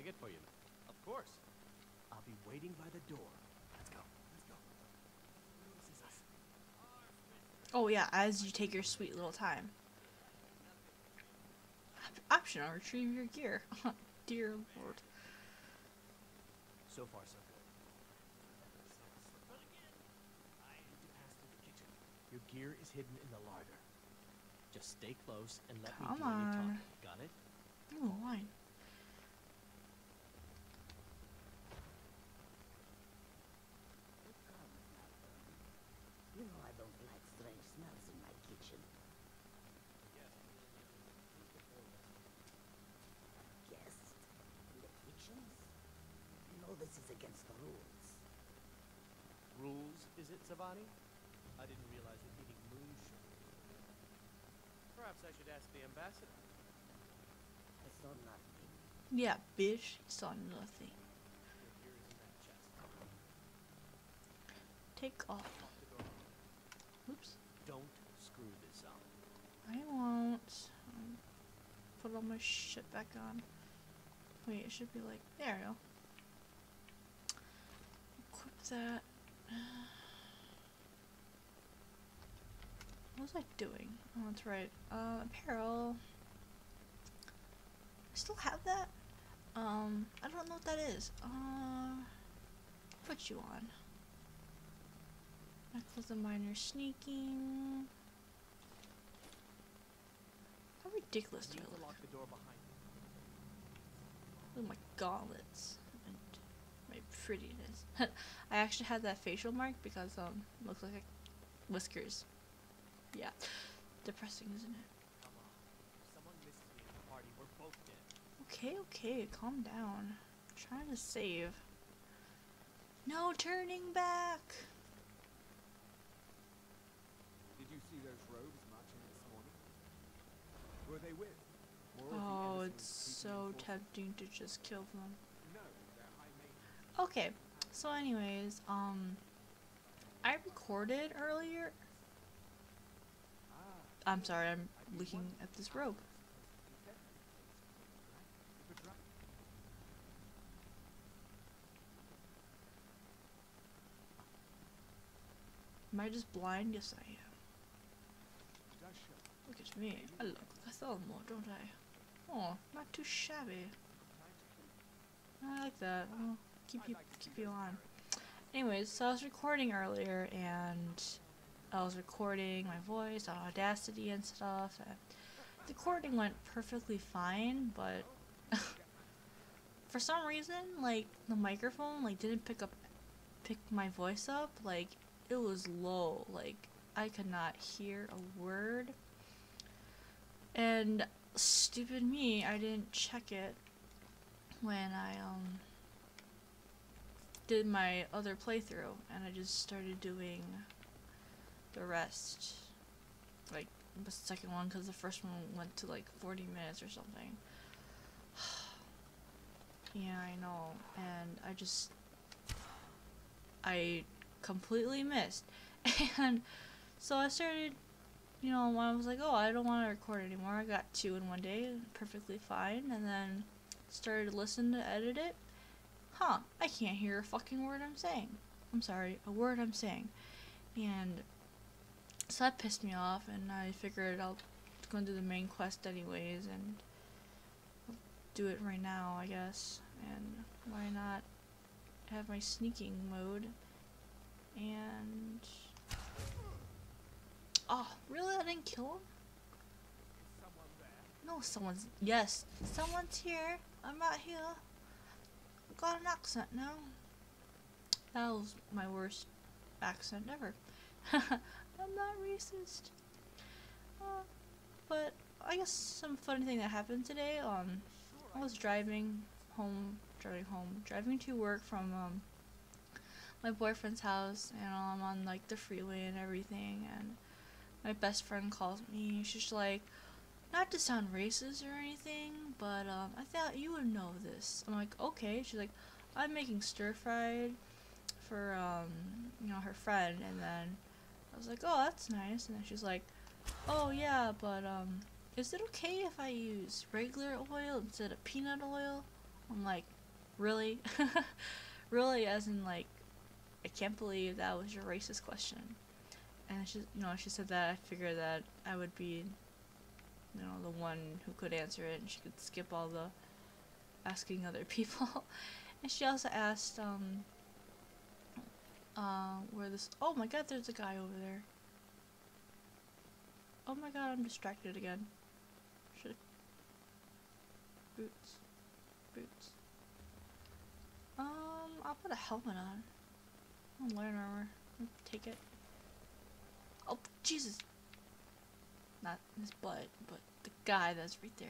I get for you? Of course. I'll be waiting by the door. Let's go. Let's go. This is us. Oh yeah, as you take your sweet little time. Op- Optional, retrieve your gear. Dear lord. So far, so good. But again, I need to pass through the kitchen. Your gear is hidden in the larder. Just stay close and let Come me do any on. talking. Got it? Ooh, wine. You know I don't like strange smells in my kitchen. Guests in the kitchens? You know this is against the rules. Rules, is it, Tsavani? I didn't realize you're eating moonshine. Perhaps I should ask the ambassador. I saw nothing. Yeah, bitch. Saw nothing. Your gear is in that chest. Take off. Lock the door. Oops. Don't screw this up. I won't. Um, put all my shit back on. Wait, it should be like there we go. That. What was I doing? Oh, that's right. Uh, apparel. I still have that. Um, I don't know what that is. Uh, put you on. Necklace of minor sneaking. How ridiculous do I look? lock the door behind you. Look at my gauntlets prettiness. I actually had that facial mark because um looks like whiskers. Yeah, depressing, isn't it? Come on. If someone misses me at the party, we're both dead. Okay, okay, calm down. I'm trying to save. No turning back. Did you see those rogues marching this morning? Who are they with? Oh, it's so tempting to just kill them. No, they're high maintenance. Okay, so anyways, um, I recorded earlier. I'm sorry, I'm looking at this right. Am I just blind? Yes, I am. Look at me. I look like Thelma, don't I? Oh, not too shabby. I like that. I'll keep you keep you on. Anyways, so I was recording earlier and I was recording my voice on Audacity and stuff. And the recording went perfectly fine, but for some reason, like the microphone like didn't pick up pick my voice up. Like it was low. Like I could not hear a word. And stupid me, I didn't check it when I um did my other playthrough and I just started doing the rest like the second one because the first one went to like 40 minutes or something. Yeah I know and I just I completely missed. And so I started you know when I was like oh I don't want to record anymore. I got two in one day perfectly fine and then started to listen to edit it huh, I can't hear a fucking word I'm saying. I'm sorry, a word I'm saying. And so that pissed me off, and I figured I'll go do the main quest anyways, and do it right now, I guess. And why not have my sneaking mode? And. Oh, really? I didn't kill him? Someone. No, someone's. Yes, someone's here. I'm not here. Got an accent now. That was my worst accent ever. I'm not racist. Uh, but I guess some funny thing that happened today. Um, I was driving home, driving home, driving to work from um my boyfriend's house, and I'm on like the freeway and everything, and my best friend calls me. She's like, not to sound racist or anything, but um, I thought you would know this. I'm like, okay. She's like, I'm making stir fried for um, you know, her friend, and then I was like, oh, that's nice. And then she's like, oh yeah, but um, is it okay if I use regular oil instead of peanut oil? I'm like, really? really, as in like, I can't believe that was your racist question. And she, you know, she said that. I figured that I would be, you know, the one who could answer it, and she could skip all the asking other people. and she also asked, um, uh, where this. Oh my God, there's a guy over there. Oh my God, I'm distracted again. Should boots, boots. Um, I'll put a helmet on. Oh, iron armor. Take it. Oh, Jesus. Not his butt, but the guy that's right there.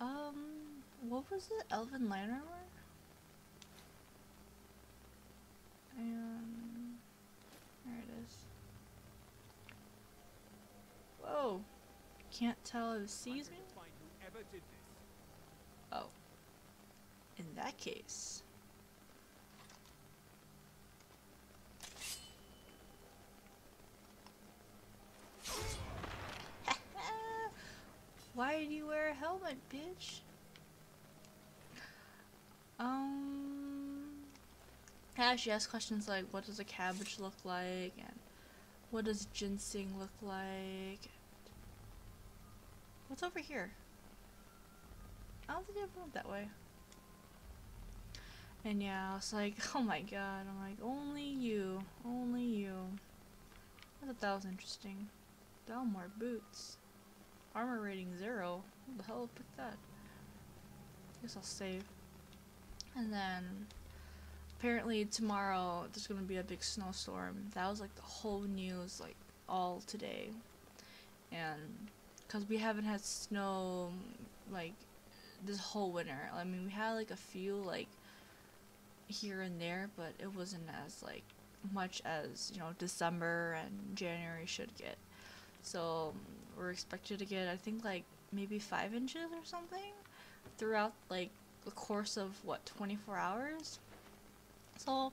Um, what was it? Elven lion armor? And there it is. Whoa. Can't tell if it sees me? Find whoever did this. Oh. In that case. Why do you wear a helmet, bitch? Um. Yeah, she asked questions like, what does a cabbage look like? And what does ginseng look like? What's over here? I don't think I went that way. And yeah, I was like, oh my god. I'm like, only you. Only you. I thought that was interesting. Thalmor boots. Armor rating zero. Who the hell picked that? Guess I'll save. And then apparently tomorrow there's gonna be a big snowstorm. That was like the whole news, like all today. And because we haven't had snow like this whole winter. I mean, we had like a few like here and there, but it wasn't as like much as you know December and January should get. So we're expected to get I think like maybe five inches or something throughout like the course of what 24 hours. So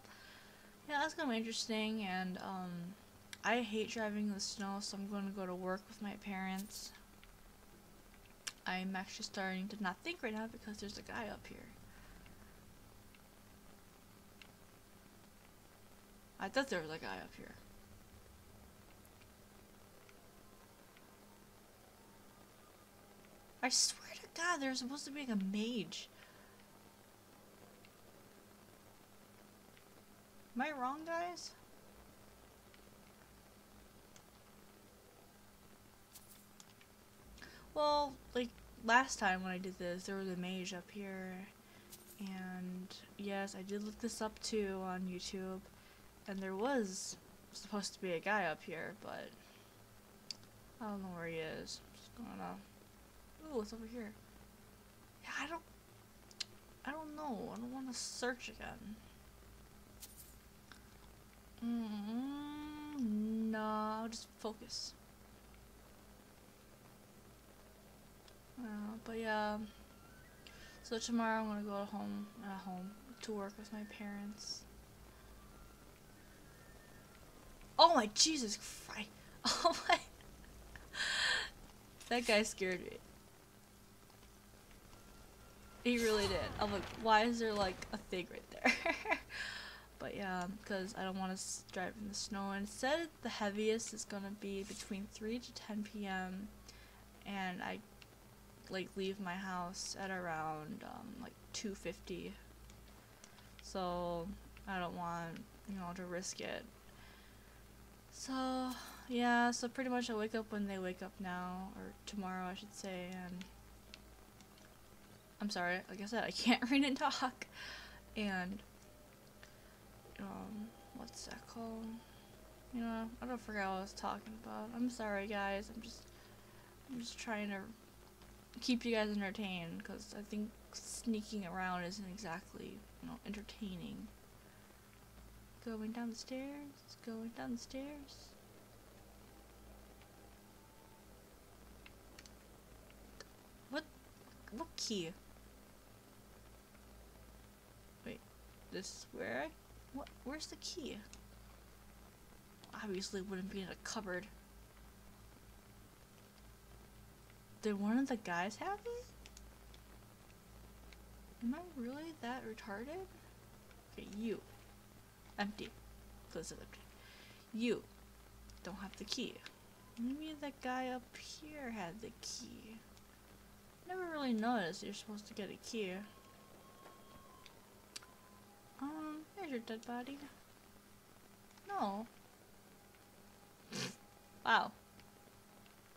yeah, that's gonna be interesting. And um, I hate driving in the snow, so I'm going to go to work with my parents. I'm actually starting to not think right now because there's a guy up here. I thought there was a guy up here. I swear to God, there's supposed to be a mage. Am I wrong, guys? Well, like last time when I did this, there was a mage up here. And yes, I did look this up too on YouTube. And there was supposed to be a guy up here, but I don't know where he is. Just gonna. Ooh, it's over here? Yeah, I don't. I don't know. I don't want to search again. Mm, no, just focus. Uh, but yeah. So tomorrow I'm gonna go home, at home, to work with my parents. Oh my Jesus Christ! Oh my! That guy scared me. He really did. I'm like, why is there like a thing right there? but yeah, because I don't want to drive in the snow. And said the heaviest is gonna be between 3 to 10 p.m. And I like leave my house at around um, like 2:50. So I don't want you know to risk it. So yeah, so pretty much I wake up when they wake up now, or tomorrow I should say, and I'm sorry, like I said, I can't read and talk, and um, what's that called? You know, I don't forget what I was talking about. I'm sorry, guys. I'm just, I'm just trying to keep you guys entertained because I think sneaking around isn't exactly, you know, entertaining. Going down the stairs, going down the stairs. What? What key? This where? I, what? Where's the key? Obviously, wouldn't be in a cupboard. Did one of the guys have it? Am I really that retarded? Okay, you. Empty. Close it empty. You don't have the key. Maybe that guy up here had the key. Never really noticed you're supposed to get a key. Um, there's your dead body. No. wow.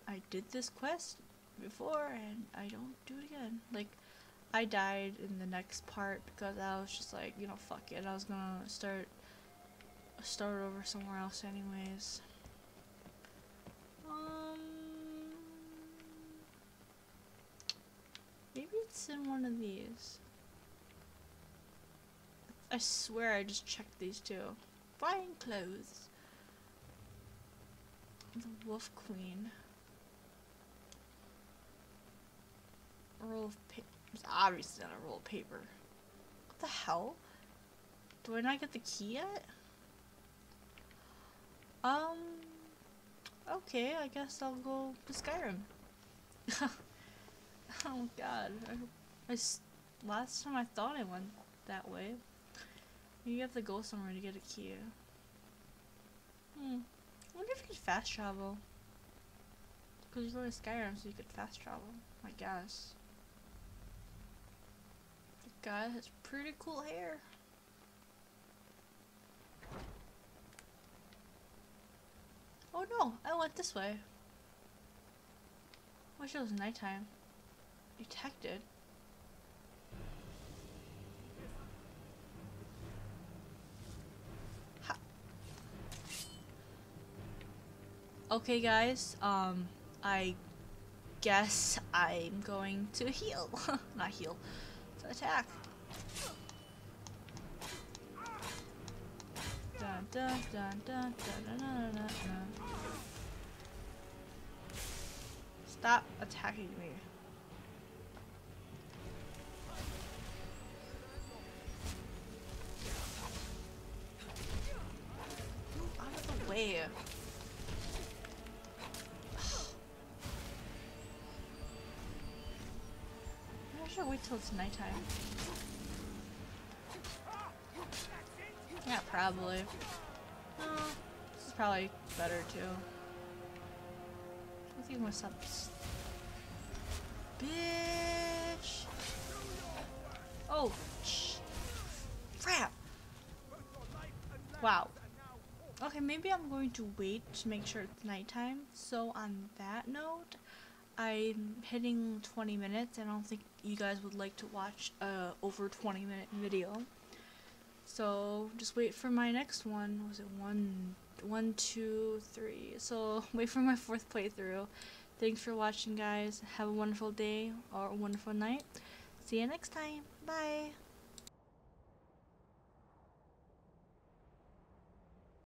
I did this quest before and I don't do it again. Like, I died in the next part because I was just like, you know, fuck it. I was gonna start start over somewhere else anyways. Um Maybe it's in one of these. I swear I just checked these two. Fine clothes. The Wolf Queen. Roll of paper. It's obviously not a roll of paper. What the hell? Do I not get the key yet? Um. Okay, I guess I'll go to Skyrim. oh god. I, I last time I thought I went that way. You have to go somewhere to get a key. Hmm. I wonder if you could fast travel. Because you're going Skyrim, so you could fast travel. I guess. The guy has pretty cool hair. Oh no, I went this way. Wish it was nighttime. Detected. Okay guys, um, I guess I'm going to heal. Not heal. To attack. Stop attacking me. Till it's nighttime. Yeah, probably. No, this is probably better too. I think what's up. Bitch! Oh, crap! Wow. Okay, maybe I'm going to wait to make sure it's nighttime. So on that note, I'm hitting 20 minutes. I don't think you guys would like to watch a over 20 minute video. So just wait for my next one. Was it one, one, two, three? So wait for my fourth playthrough. Thanks for watching, guys. Have a wonderful day or a wonderful night. See you next time. Bye.